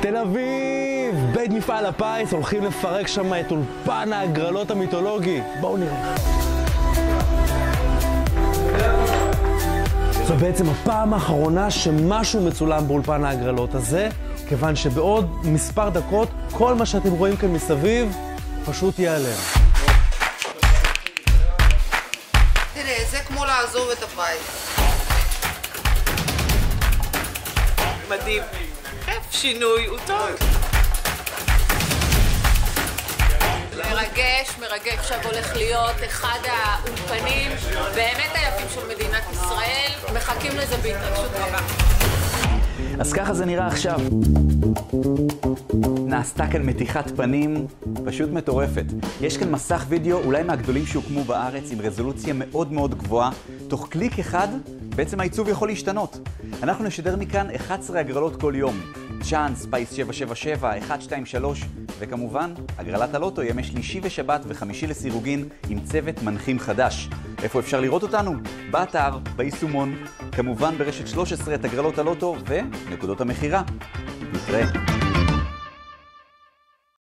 תל אביב! בית מפעל הפיס הולכים לפרק שם את אולפן ההגרלות המיתולוגי. בואו נראה. זו בעצם הפעם האחרונה שמשהו מצולם באולפן ההגרלות הזה, כיוון שבעוד מספר דקות כל מה שאתם רואים כאן מסביב פשוט ייעלם. תראה, זה כמו לעזוב את הבית. מדהים. כיף, שינוי הוא טוב. מרגש, מרגש. עכשיו הולך להיות אחד האולפנים באמת היפים של מדינת ישראל. מחכים לזה בהתרגשות רבה. אז ככה זה נראה עכשיו. נעשתה כאן מתיחת פנים פשוט מטורפת. יש כאן מסך וידאו אולי מהגדולים שהוקמו בארץ עם רזולוציה מאוד מאוד גבוהה. תוך קליק אחד בעצם העיצוב יכול להשתנות. אנחנו נשדר מכאן 11 הגרלות כל יום. צ'אנס, פיס 777, 123, וכמובן, הגרלת הלוטו ימי שלישי ושבת וחמישי לסירוגין עם צוות מנחים חדש. איפה אפשר לראות אותנו? באתר, ביישומון, כמובן ברשת 13 את הגרלות הלוטו ונקודות המכירה. נתראה.